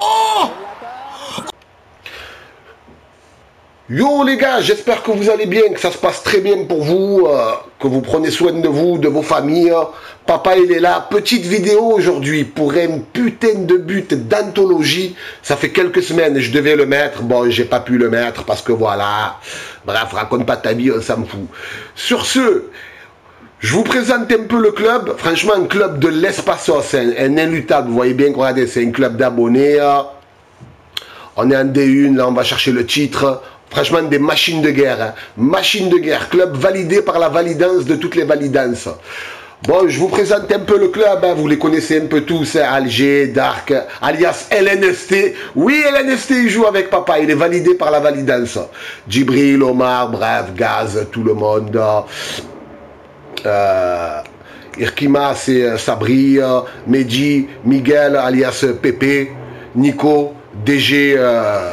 Oh. Yo les gars, j'espère que vous allez bien, que ça se passe très bien pour vous, euh, que vous prenez soin de vous, de vos familles. Papa il est là, petite vidéo aujourd'hui pour un putain de but d'anthologie. Ça fait quelques semaines, je devais le mettre, bon j'ai pas pu le mettre parce que voilà. Bref, raconte pas ta vie, on s'en fout. Sur ce, je vous présente un peu le club. Franchement, un club de l'Espaços, un, un inéluctable. Vous voyez bien, regardez, c'est un club d'abonnés. On est en D1, là on va chercher le titre. Franchement, des machines de guerre. hein. Machines de guerre. Club validé par la validance de toutes les validances. Bon, je vous présente un peu le club. hein. Vous les connaissez un peu tous. hein. Alger, Dark, alias LNST. Oui, LNST, il joue avec papa. Il est validé par la validance. Djibril, Omar, bref, Gaz, tout le monde. Euh, Irkima, c'est euh, Sabri, euh, Mehdi, Miguel, alias euh, Pépé, Nico, DG euh,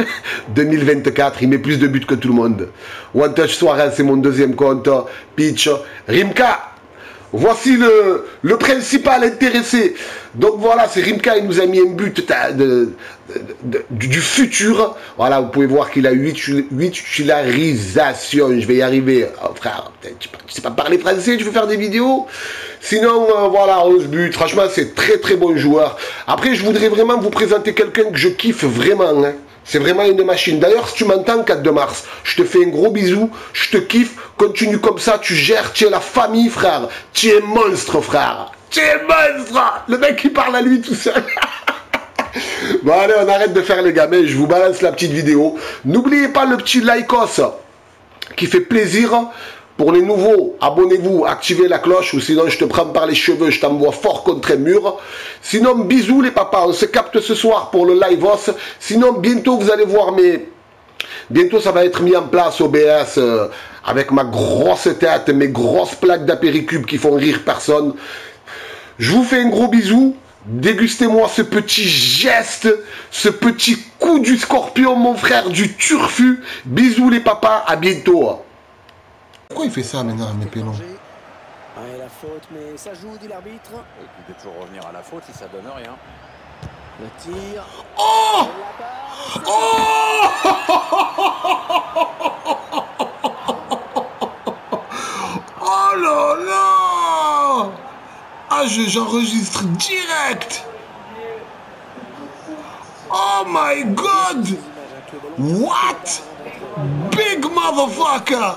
2024, il met plus de buts que tout le monde. One Touch Suarez, c'est mon deuxième compte. Pitch, Rimka, Voici le, le principal intéressé. Donc voilà, c'est Rimka, il nous a mis un but de- du, futur. Voilà, vous pouvez voir qu'il a 8, titularisations. Je vais y arriver. Oh, frère, tu sais pas parler français, tu veux faire des vidéos? Sinon, euh, voilà, 11 buts. Franchement, c'est très très bon joueur. Après, je voudrais vraiment vous présenter quelqu'un que je kiffe vraiment. hein. C'est vraiment une machine. D'ailleurs, si tu m'entends, 4 de mars, je te fais un gros bisou, je te kiffe, continue comme ça, tu gères, tu es la famille, frère. Tu es monstre, frère. Tu es monstre Le mec qui parle à lui tout seul. bon, allez, on arrête de faire les gamins, je vous balance la petite vidéo. N'oubliez pas le petit likeos qui fait plaisir. Pour les nouveaux, abonnez-vous, activez la cloche ou sinon je te prends par les cheveux, je t'envoie fort contre un mur. Sinon, bisous les papas, on se capte ce soir pour le live os. Sinon, bientôt vous allez voir mes... Bientôt ça va être mis en place OBS euh, avec ma grosse tête, mes grosses plaques d'apéricube qui font rire personne. Je vous fais un gros bisou. Dégustez-moi ce petit geste, ce petit coup du scorpion, mon frère, du turfu. Bisous les papas, à bientôt. Pourquoi il fait ça maintenant, mes pélos Ouais, la faute, mais ça joue, dit l'arbitre. Et tu peux toujours revenir à la faute si ça donne rien. Le tir. Oh. Oh Oh là là Ah, je- j'enregistre direct Oh my god What? Big motherfucker